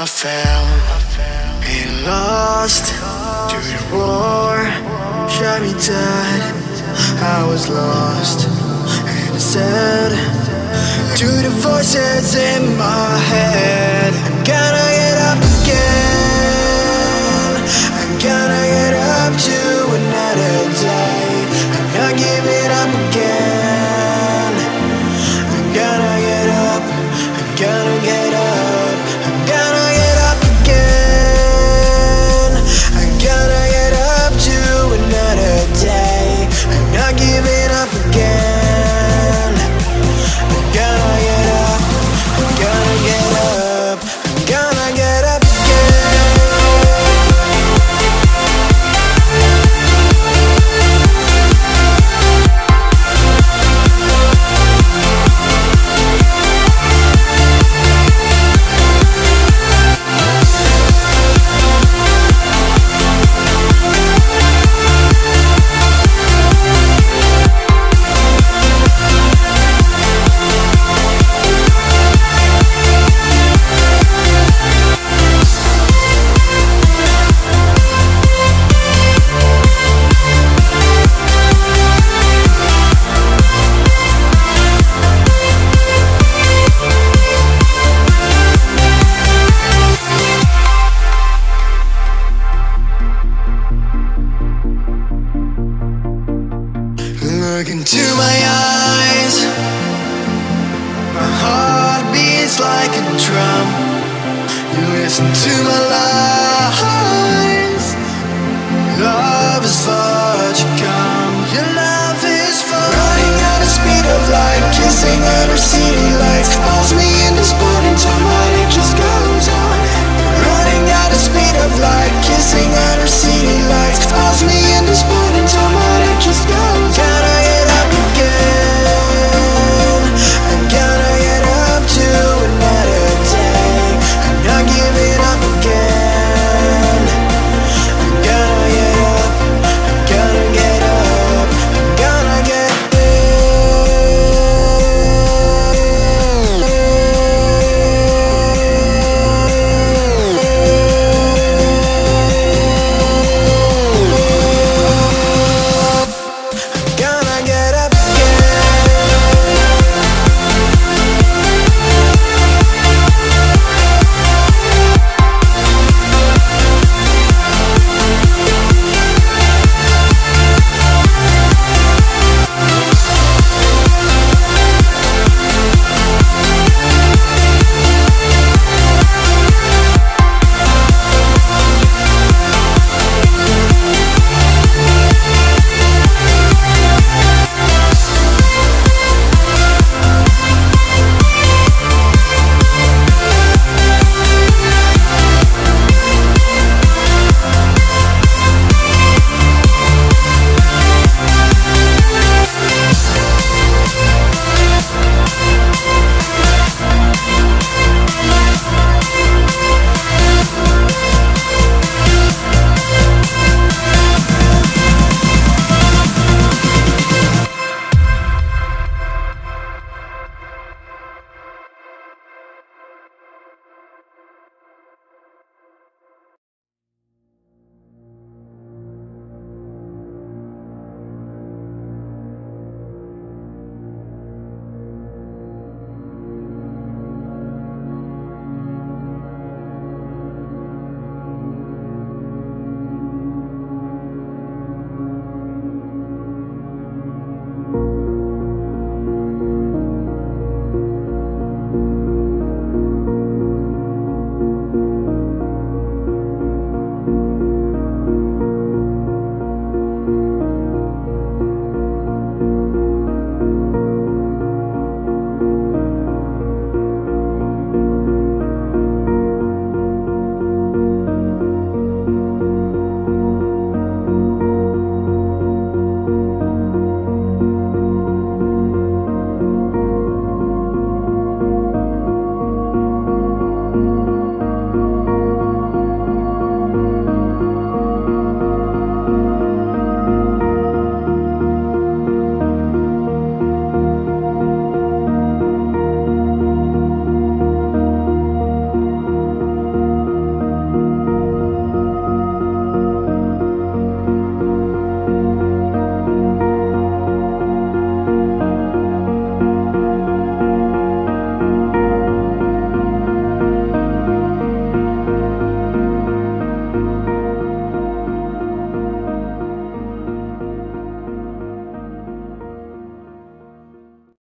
I fell and lost to the war. shot me dead. I was lost and sad said to the voices in my head, I'm gonna. into my eyes. My heart beats like a drum. You listen to my life.